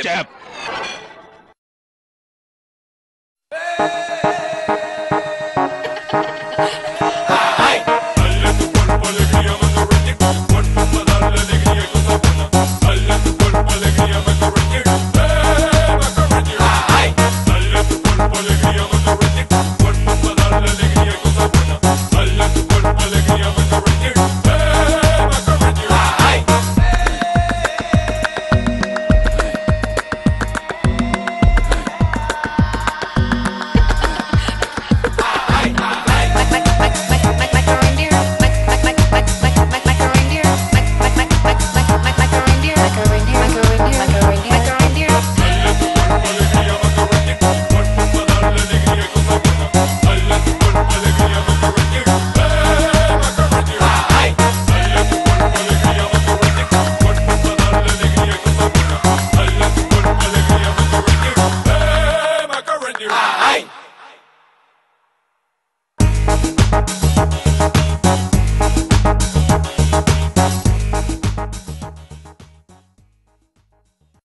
Jab. Ay.